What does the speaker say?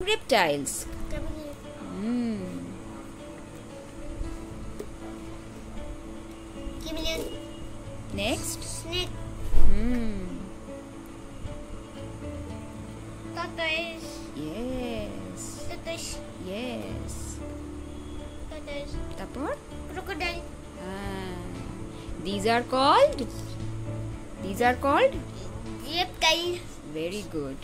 reptiles. Mm. Chameleon, Next. snake, Mm. tortoise, Yes. tortoise, Yes. tortoise, তারপর crocodile, Ah. These are called. These are called. Reptiles. Very good.